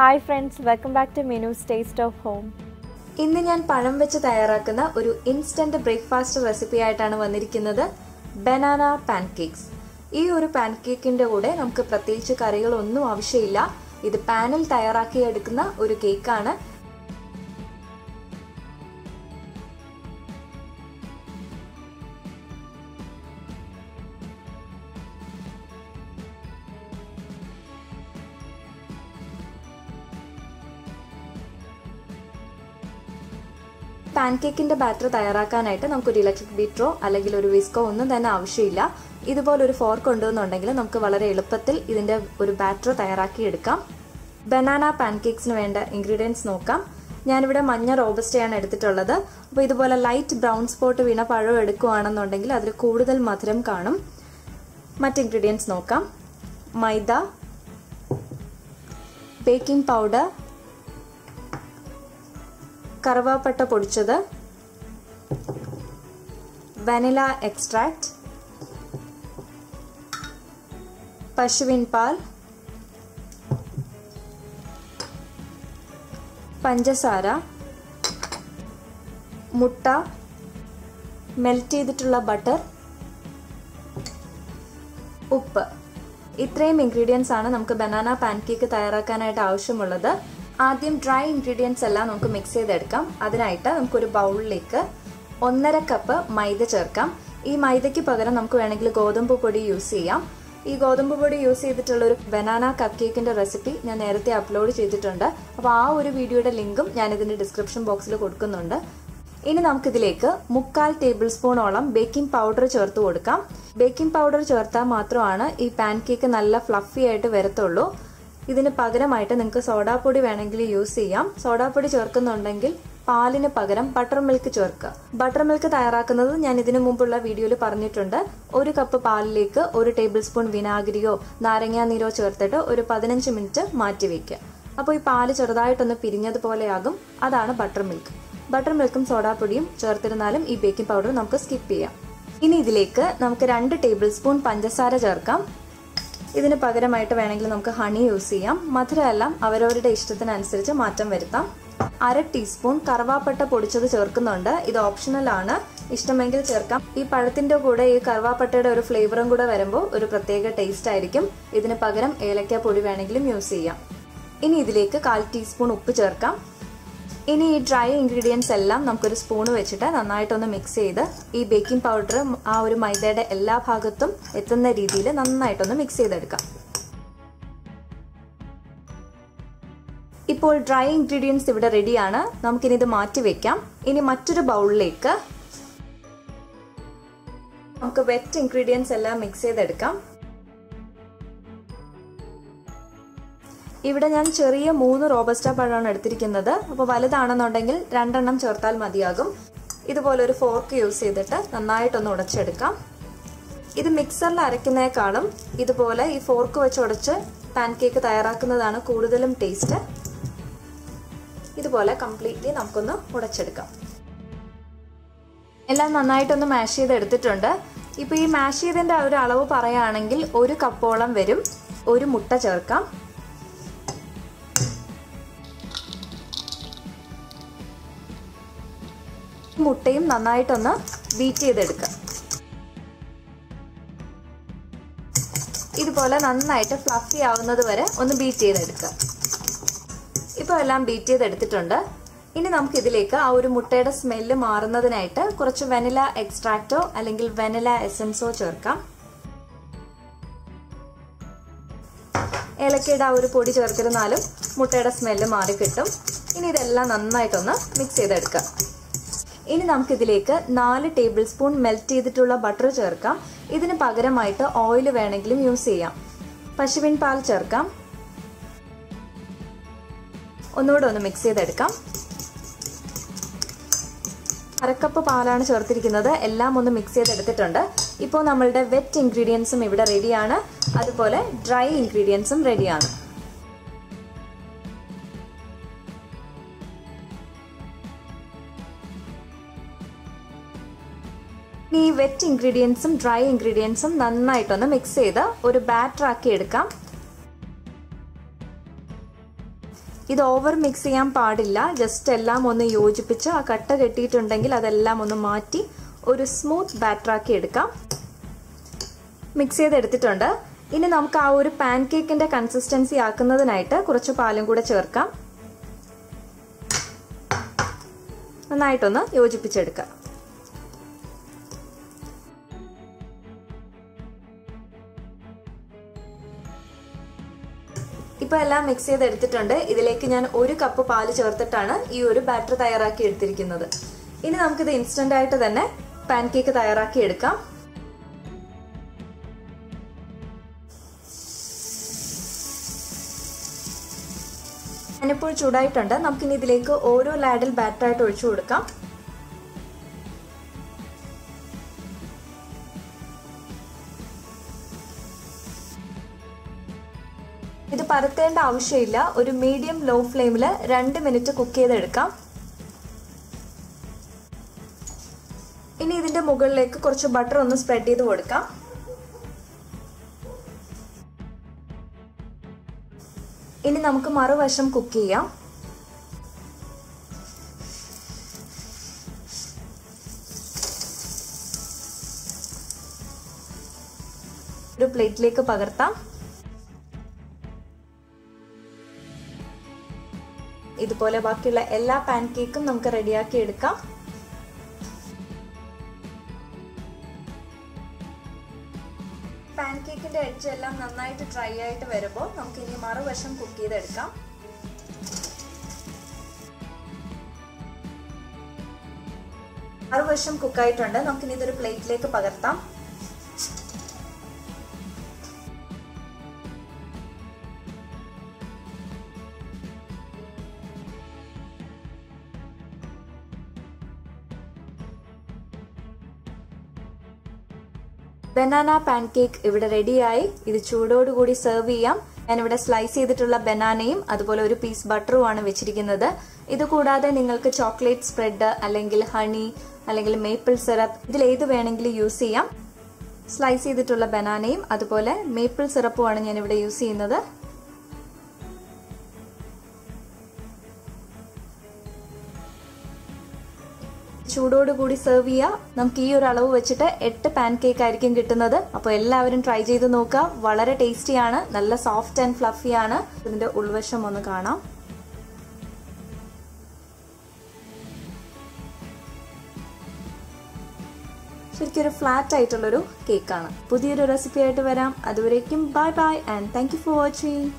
Hi friends welcome back to Menu's taste of home ഇന്ന് ഞാൻ പഴം വെച്ച് തയ്യാറാക്കുന്ന ഒരു ഇൻസ്റ്റന്റ് ബ്രേക്ക്ഫാസ്റ്റ് റെസിപ്പി ആയിട്ടാണ് വന്നിരിക്കുന്നത് ബനാന പാൻകേക്സ് ഈ ഒരു പാൻകേക്കിന്റെ കൂടെ നമുക്ക് പ്രത്യേകിച്ച് കറികളൊന്നും ആവശ്യമില്ല. ഇത് പാനിൽ തയ്യാറാക്കി എടുക്കുന്ന ഒരു കേക്കാണ് പാൻകേക്കിന്റെ ബാറ്റർ തയ്യാറാക്കാനായിട്ട് നമുക്കൊരു ഇലക്ട്രിക് ബീറ്ററോ അല്ലെങ്കിൽ ഒരു വിസ്കോ ഒന്നും തന്നെ ആവശ്യമില്ല. ഇതുപോലൊരു ഫോർക്ക് ഉണ്ടെന്നുണ്ടെങ്കിൽ നമുക്ക് വളരെ എളുപ്പത്തിൽ ഇതിന്റെ ഒരു ബാറ്റർ തയ്യാറാക്കി എടുക്കാം. ബനാന പാൻകേക്സിന് വേണ്ട ഇൻഗ്രീഡിയൻസ് നോക്കാം. ഞാനിവിടെ മഞ്ഞ റോബസ്റ്റയാണ് എടുത്തിട്ടുള്ളത്. അപ്പോൾ ഇതുപോലെ ലൈറ്റ് ബ്രൗൺ സ്പോട്ട് വീണ പഴം എടുക്കുകയാണെന്നുണ്ടെങ്കിൽ അതിൽ കൂടുതൽ മധുരം കാണും. മറ്റ് ഇൻഗ്രീഡിയൻസ് നോക്കാം. മൈദ ബേക്കിംഗ് പൗഡർ കറുവാപ്പട്ട പൊടിച്ചത്. വനില എക്സ്ട്രാക്ട് പശുവിൻ പാൽ. പഞ്ചസാര. മുട്ട. മെൽറ്റ് ചെയ്തിട്ടുള്ള ബട്ടർ ഉപ്പ്. ഇത്രയും ഇൻഗ്രീഡിയൻസ് ആണ് നമുക്ക് ബനാന പാൻകേക്ക് തയ്യാറാക്കാനായിട്ട് ആവശ്യമുള്ളത്. ആദ്യം ഡ്രൈ ഇൻഗ്രീഡിയൻസ് എല്ലാം നമുക്ക് മിക്സ് ചെയ്തെടുക്കാം. അതിനായിട്ട് നമുക്കൊരു ബൗളിലേക്ക് ഒന്നര കപ്പ് മൈദ ചേർക്കാം. ഈ മൈദയ്ക്ക് പകരം നമുക്ക് വേണമെങ്കിൽ ഗോതമ്പ് പൊടി യൂസ് ചെയ്യാം. ഈ ഗോതമ്പ് പൊടി യൂസ് ചെയ്തിട്ടുള്ള ഒരു ബനാന കപ്പ് കേക്കിന്റെ റെസിപ്പി ഞാൻ നേരത്തെ അപ്ലോഡ് ചെയ്തിട്ടുണ്ട്. അപ്പോൾ ആ ഒരു വീഡിയോയുടെ ലിങ്കും ഞാൻ ഇതിന്റെ ഡിസ്ക്രിപ്ഷൻ ബോക്സിൽ കൊടുക്കുന്നുണ്ട്. ഇനി നമുക്കിതിലേക്ക് മുക്കാൽ ടേബിൾ സ്പൂണോളം ബേക്കിംഗ് പൗഡർ ചേർത്ത് കൊടുക്കാം. ബേക്കിംഗ് പൗഡർ ചേർത്താൽ മാത്രമാണ് ഈ പാൻ കേക്ക് നല്ല ഫ്ലഫി ആയിട്ട് വരത്തുള്ളൂ. ഇതിന് പകരമായിട്ട് നിങ്ങൾക്ക് സോഡാപ്പൊടി വേണമെങ്കിൽ യൂസ് ചെയ്യാം. സോഡാപ്പൊടി ചേർക്കുന്നുണ്ടെങ്കിൽ പാലിന് പകരം ബട്ടർ മിൽക്ക് ചേർക്കുക. ബട്ടർ മിൽക്ക് തയ്യാറാക്കുന്നത് ഞാൻ ഇതിനു മുമ്പുള്ള വീഡിയോയിൽ പറഞ്ഞിട്ടുണ്ട്. ഒരു കപ്പ് പാലിലേക്ക് ഒരു ടേബിൾ സ്പൂൺ വിനാഗിരിയോ നാരങ്ങാ നീരോ ചേർത്തിട്ട് ഒരു പതിനഞ്ച് മിനിറ്റ് മാറ്റി വെക്കുക അപ്പോൾ ഈ പാൽ ചെറുതായിട്ടൊന്ന് പിരിഞ്ഞതുപോലെയാകും. അതാണ് ബട്ടർ മിൽക്ക്. ബട്ടർ മിൽക്കും സോഡാപ്പൊടിയും ചേർത്തിരുന്നാലും ഈ ബേക്കിംഗ് പൗഡർ നമുക്ക് സ്കിപ്പ് ചെയ്യാം. ഇനി ഇതിലേക്ക് നമുക്ക് രണ്ട് ടേബിൾ സ്പൂൺ പഞ്ചസാര ചേർക്കാം. ഇതിന് പകരമായിട്ട് വേണമെങ്കിൽ നമുക്ക് ഹണി യൂസ് ചെയ്യാം. മധുരമെല്ലാം അവരവരുടെ ഇഷ്ടത്തിനനുസരിച്ച് മാറ്റം വരുത്താം. അര ടീസ്പൂൺ കറുവാപ്പട്ട പൊടിച്ചത് ചേർക്കുന്നുണ്ട്. ഇത് ഓപ്ഷണൽ ആണ്. ഇഷ്ടമെങ്കിൽ ചേർക്കാം. ഈ പഴത്തിന്റെ കൂടെ ഈ കറുവാപ്പട്ടയുടെ ഒരു ഫ്ലേവറും കൂടെ വരുമ്പോൾ ഒരു പ്രത്യേക ടേസ്റ്റ് ആയിരിക്കും. ഇതിന് പകരം ഏലക്ക പൊടി വേണമെങ്കിലും യൂസ് ചെയ്യാം. ഇനി ഇതിലേക്ക് കാൽ ടീസ്പൂൺ ഉപ്പ് ചേർക്കാം. ഇനി ഈ ഡ്രൈ ഇൻഗ്രീഡിയൻസ് എല്ലാം നമുക്കൊരു സ്പൂണ് വെച്ചിട്ട് നന്നായിട്ടൊന്ന് മിക്സ് ചെയ്ത് ഈ ബേക്കിംഗ് പൗഡർ ആ ഒരു മൈദയുടെ എല്ലാ ഭാഗത്തും എത്തുന്ന രീതിയിൽ നന്നായിട്ടൊന്ന് മിക്സ് ചെയ്തെടുക്കാം. ഇപ്പോൾ ഡ്രൈ ഇൻഗ്രീഡിയൻസ് ഇവിടെ റെഡിയാണ് നമുക്കിനി ഇത് മാറ്റി വെക്കാം. ഇനി മറ്റൊരു ബൗളിലേക്ക് നമുക്ക് വെറ്റ് ഇൻഗ്രീഡിയൻസ് എല്ലാം മിക്സ് ചെയ്തെടുക്കാം. ഇവിടെ ഞാൻ ചെറിയ മൂന്ന് റോബസ്റ്റ പഴമാണ് എടുത്തിരിക്കുന്നത്. അപ്പോൾ വലുതാണെന്നുണ്ടെങ്കിൽ രണ്ടെണ്ണം ചേർത്താൽ മതിയാകും. ഇതുപോലെ ഒരു ഫോർക്ക് യൂസ് ചെയ്തിട്ട് നന്നായിട്ടൊന്ന് ഉടച്ചെടുക്കാം. ഇത് മിക്സറിൽ അരയ്ക്കുന്നേക്കാളും ഇതുപോലെ ഈ ഫോർക്ക് വെച്ച് ഉടച്ച് പാൻ കേക്ക് തയ്യാറാക്കുന്നതാണ് കൂടുതലും ടേസ്റ്റ്. ഇതുപോലെ കംപ്ലീറ്റ്ലി നമുക്കൊന്ന് ഉടച്ചെടുക്കാം. എല്ലാം നന്നായിട്ടൊന്ന് മാഷ് ചെയ്തെടുത്തിട്ടുണ്ട് ഇപ്പോൾ ഈ മാഷ് ചെയ്തതിന്റെ ഒരു അളവ് പറയുകയാണെങ്കിൽ ഒരു കപ്പോളം വരും. ഒരു മുട്ട ചേർക്കാം. മുട്ടയും നന്നായിട്ടൊന്ന് ബീറ്റ് ചെയ്തെടുക്കുക ഇതുപോലെ നന്നായിട്ട് ഫ്ലഫി ആവുന്നത് വരെ ഒന്ന് ബീറ്റ് ചെയ്തെടുക്കുക ഇപ്പോൾ എല്ലാം ബീറ്റ് ചെയ്തെടുത്തിട്ടുണ്ട്. ഇനി നമുക്ക് ഇതിലേക്ക് ആ ഒരു മുട്ടയുടെ സ്മെല്ല് മാറുന്നതിനായിട്ട് കുറച്ച് വെനില എക്സ്ട്രാക്റ്റോ അല്ലെങ്കിൽ വെനില എസൻസോ ചേർക്കാം. ഏലക്കയുടെ ആ ഒരു പൊടി ചേർത്തിരുന്നാലും മുട്ടയുടെ സ്മെല്ല് മാറി കിട്ടും ഇനി ഇതെല്ലാം നന്നായിട്ടൊന്ന് മിക്സ് ചെയ്തെടുക്കാം. ഇനി നമുക്കിതിലേക്ക് നാല് ടേബിൾ സ്പൂൺ മെൽറ്റ് ചെയ്തിട്ടുള്ള ബട്ടർ ചേർക്കാം. ഇതിന് പകരമായിട്ട് ഓയിൽ വേണമെങ്കിലും യൂസ് ചെയ്യാം. പശുവിൻ പാൽ ചേർക്കാം. ഒന്നുകൂടെ ഒന്ന് മിക്സ് ചെയ്തെടുക്കാം. അരക്കപ്പ് പാലാണ് ചേർത്തിരിക്കുന്നത്. എല്ലാം ഒന്ന് മിക്സ് ചെയ്തെടുത്തിട്ടുണ്ട്. ഇപ്പോൾ നമ്മളുടെ വെറ്റ് ഇൻഗ്രീഡിയൻസും ഇവിടെ റെഡിയാണ് അതുപോലെ ഡ്രൈ ഇൻഗ്രീഡിയൻസും റെഡിയാണ് ഈ വെറ്റ് ഇൻഗ്രീഡിയൻസും ഡ്രൈ ഇൻഗ്രീഡിയൻസും നന്നായിട്ടൊന്ന് മിക്സ് ചെയ്ത് ഒരു ബാറ്റർ ആക്കി എടുക്കാം. ഇത് ഓവർ മിക്സ് ചെയ്യാൻ പാടില്ല. ജസ്റ്റ് എല്ലാം ഒന്ന് യോജിപ്പിച്ച് ആ കട്ട കെട്ടിയിട്ടുണ്ടെങ്കിൽ അതെല്ലാം ഒന്ന് മാറ്റി ഒരു സ്മൂത്ത് ബാറ്ററാക്കി എടുക്കാം. മിക്സ് ചെയ്തെടുത്തിട്ടുണ്ട് ഇനി നമുക്ക് ആ ഒരു പാൻ കേക്കിന്റെ കൺസിസ്റ്റൻസി ആക്കുന്നതിനായിട്ട് കുറച്ച് പാലും കൂടെ ചേർക്കാം. നന്നായിട്ടൊന്ന് യോജിപ്പിച്ചെടുക്കാം. ഇപ്പൊ എല്ലാം മിക്സ് ചെയ്തെടുത്തിട്ടുണ്ട്. ഇതിലേക്ക് ഞാൻ ഒരു കപ്പ് പാൽ ചേർത്തിട്ടാണ് ഈ ഒരു ബാറ്റർ തയ്യാറാക്കി എടുത്തിരിക്കുന്നത്. ഇനി നമുക്കിത് ഇൻസ്റ്റന്റ് ആയിട്ട് തന്നെ പാൻ കേക്ക് തയ്യാറാക്കി എടുക്കാം. ഞാനിപ്പോൾ ചൂടായിട്ടുണ്ട്. നമുക്കിനി ഇതിലേക്ക് ഓരോ ലാഡിൽ ബാറ്ററായിട്ട് ഒഴിച്ചു കൊടുക്കാം. പരത്തേണ്ട ആവശ്യമില്ല. ഒരു മീഡിയം ലോ ഫ്ലെയിമിൽ രണ്ട് മിനിറ്റ് കുക്ക് ചെയ്തെടുക്കാം. ഇനി ഇതിന്റെ മുകളിലേക്ക് കുറച്ച് ബട്ടർ ഒന്ന് സ്പ്രെഡ് ചെയ്ത് കൊടുക്കാം. ഇനി നമുക്ക് മറുവശം കുക്ക് ചെയ്യാം. ഒരു പ്ലേറ്റിലേക്ക് പകർത്താം. ഇതുപോലെ ബാക്കിയുള്ള എല്ലാ പാൻ കേക്കും നമുക്ക് റെഡിയാക്കി എടുക്കാം. പാൻ കേക്കിന്റെ എഡ്ജ് എല്ലാം നന്നായിട്ട് ഡ്രൈ ആയിട്ട് വരുമ്പോൾ നമുക്ക് ഇനി മറുവശം കുക്ക് ചെയ്തെടുക്കാം. മറുവശം കുക്കായിട്ടുണ്ട് നമുക്കിനി ഇതൊരു പ്ലേറ്റിലേക്ക് പകർത്താം. ബനാന പാൻ കേക്ക് ഇവിടെ റെഡിയായി. ഇത് ചൂടോടുകൂടി സെർവ് ചെയ്യാം. ഞാനിവിടെ സ്ലൈസ് ചെയ്തിട്ടുള്ള ബനാനയും അതുപോലെ ഒരു പീസ് ബട്ടറുമാണ് വെച്ചിരിക്കുന്നത്. ഇത് കൂടാതെ നിങ്ങൾക്ക് ചോക്ലേറ്റ് സ്പ്രെഡ് അല്ലെങ്കിൽ ഹണി അല്ലെങ്കിൽ മേപ്പിൾ സിറപ്പ് ഇതിൽ ഏത് വേണമെങ്കിലും യൂസ് ചെയ്യാം. സ്ലൈസ് ചെയ്തിട്ടുള്ള ബനാനയും അതുപോലെ മേപ്പിൾ സിറപ്പുമാണ് ഞാനിവിടെ യൂസ് ചെയ്യുന്നത്. ചൂടോടുകൂടി സെർവ് ചെയ്യാം. നമുക്ക് ഈ ഒരു അളവ് വെച്ചിട്ട് എട്ട് പാൻ കേക്ക് ആയിരിക്കും കിട്ടുന്നത്. അപ്പോൾ എല്ലാവരും ട്രൈ ചെയ്ത് നോക്കുക. വളരെ ടേസ്റ്റിയാണ് നല്ല സോഫ്റ്റ് ആൻഡ് ഫ്ലഫി ആണ്. ഇതിന്റെ ഉൾവശം ഒന്ന് കാണാം. ശരിക്കും ഒരു ഫ്ലാറ്റ് ആയിട്ടുള്ളൊരു കേക്കാണ് പുതിയൊരു റെസിപ്പി ആയിട്ട് വരാം. അതുവരേക്കും bye bye and thank for watching